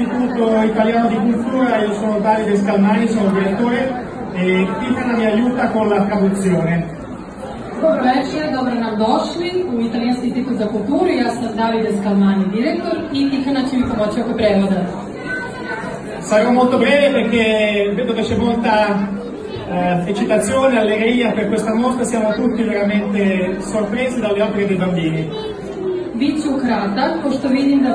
Istituto Italiano di Cultura, io sono Davide Scalmani, sono direttore e Titana mi aiuta con la traduzione. Dobro večer, dobro nam došli u Italijanski institut za kulturu. Ja sam Davide Scalmani, direktor i Tihana će mi pomoći oko prevoda. Sarò molto breve perché vedo che c'è molta eh, eccitazione, allegria per questa mostra, siamo tutti veramente sorpresi dalle opere dei bambini. Biću kratak, pošto vidim da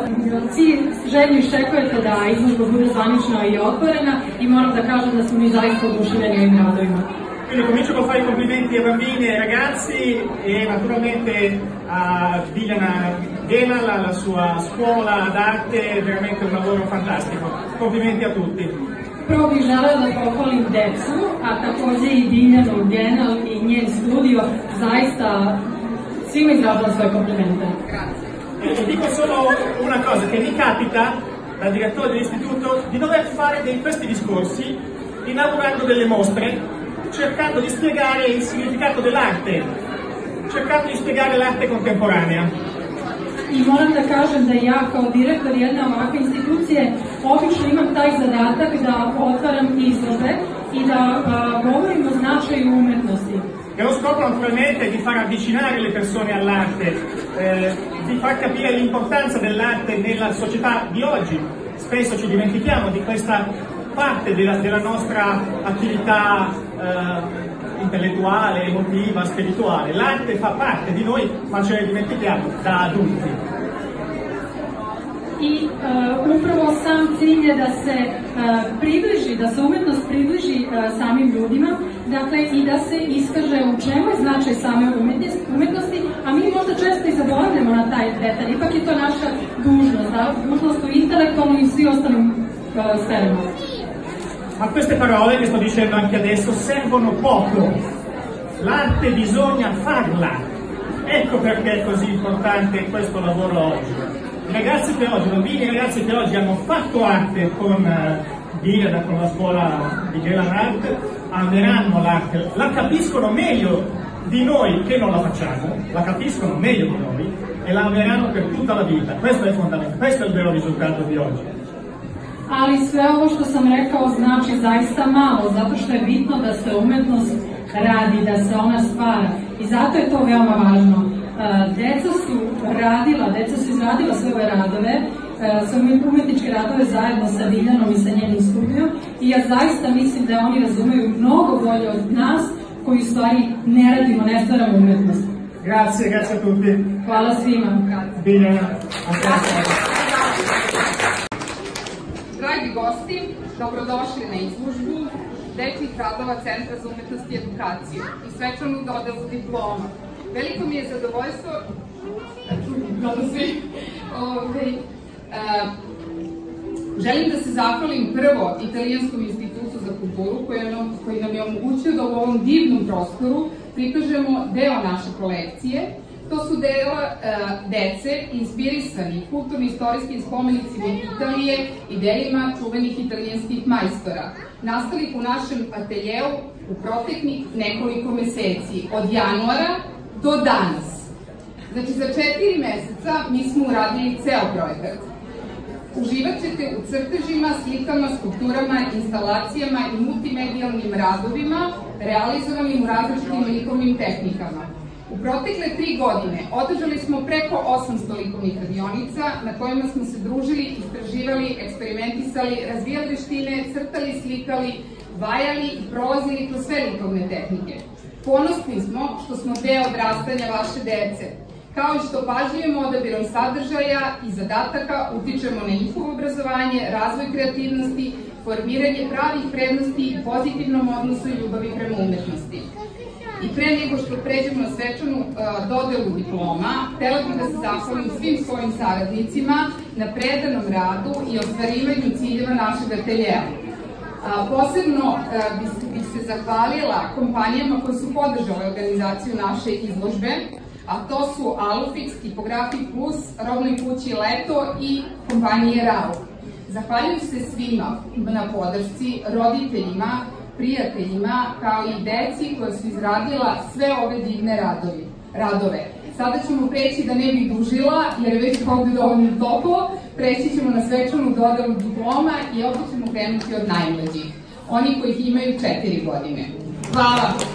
cilj želju iščekujete da izložba bude zvanična i otvorena i moram da kažem da smo mi zaista oduševljeni ovim radovima. Quindi comincio con fare i complimenti ai bambini e ai ragazzi e naturalmente a Diana Gela, la, sua scuola d'arte, veramente un lavoro fantastico. Complimenti a tutti. Prvo bih želela da pohvalim decu, a takođe i Diljanu Genal i njen studio, zaista svima izražavam svoje komplimente. E dico solo una cosa, che mi capita, da direttore dell'istituto, di dover fare dei, questi discorsi inaugurando delle mostre, cercando di spiegare il significato dell'arte, cercando di spiegare l'arte contemporanea. I moram da kažem da ja kao direktor jedne ovakve institucije obično imam taj zadatak da otvaram izložbe i da a, govorim o značaju umetnosti. È lo scopo naturalmente di far avvicinare le persone all'arte, eh, di far capire l'importanza dell'arte nella società di oggi. Spesso ci dimentichiamo di questa parte della, della nostra attività eh, intellettuale, emotiva, spirituale. L'arte fa parte di noi, ma ce ne dimentichiamo da adulti. I uh, upravo sam cilj je da se uh, približi, da se umetnost približi uh, samim ljudima, dakle i da se iskaže u čemu je značaj same umetnosti, a mi možda često i zaboravljamo na taj detalj, ipak je to naša dužnost, da? dužnost u intelektualnom i svi ostalim uh, sferama. Ma queste parole che sto dicendo anche adesso servono poco. L'arte bisogna farla. Ecco perché è così importante questo lavoro oggi. Ragazzi che oggi, bambini e ragazzi che oggi hanno fatto arte con uh, Diana, con la scuola di Gela Art, ameranno l'arte, la capiscono meglio di noi che non la facciamo, la capiscono meglio di noi e la ameranno per tutta la vita. Questo è fondamentale, questo è il vero risultato di oggi. ali sve ovo što sam rekao znači zaista malo, zato što je bitno da se umetnost radi, da se ona stvara i zato je to veoma važno. Deca su radila, deca su izradila sve ove radove, svoje umetničke radove zajedno sa Viljanom i sa njenim studijom i ja zaista mislim da oni razumeju mnogo bolje od nas koji u stvari ne radimo, ne stvaramo umetnost. Grazie, grazie a tutti. Hvala svima. Biljana, Dragi gosti, dobrodošli na izložbu dečjih radova Centra za umetnost i edukaciju i svečanu dodelu diploma. Veliko mi je zadovoljstvo svi, ovaj, a, želim da se zahvalim prvo Italijanskom institutu za kulturu koji nam, koji nam je omogućio da u ovom divnom prostoru prikažemo deo naše kolekcije. To su dela uh, dece inspirisani kulturno-istorijskim spomenicima Italije i delima čuvenih italijanskih majstora, nastalih u našem ateljeu u proteklih nekoliko meseci, od januara do danas. Znači, za četiri meseca mi smo uradili ceo projekat. Uživat ćete u crtežima, slikama, skulpturama, instalacijama i multimedijalnim radovima realizovanim u različitim likovnim tehnikama. U protekle tri godine održali smo preko 800 likovnih radionica na kojima smo se družili, istraživali, eksperimentisali, razvijali veštine, crtali, slikali, vajali i prolazili kroz sve likovne tehnike. Ponosni smo što smo deo odrastanja vaše dece, kao i što pažljivim odabirom sadržaja i zadataka utičemo na njihovo obrazovanje, razvoj kreativnosti, formiranje pravih vrednosti i pozitivnom odnosu i ljubavi prema umetnosti. I pre nego što pređemo na svečanu uh, dodelu diploma, htela bih da se zahvalim svim svojim saradnicima na predanom radu i ostvarivanju ciljeva našeg ateljeja. Posebno bih, se zahvalila kompanijama koje su podržale organizaciju naše izložbe, a to su Alufix, Tipografi Plus, Robnoj kući Leto i kompanije RAO. Zahvaljujem se svima na podršci, roditeljima, prijateljima, kao i deci koja su izradila sve ove divne radove. Sada ćemo preći da ne bih dužila, jer je već ovde dovoljno toplo, preći ćemo na svečanu dodelu diploma i opet ćemo krenuti od najmlađih, oni kojih imaju četiri godine. Hvala!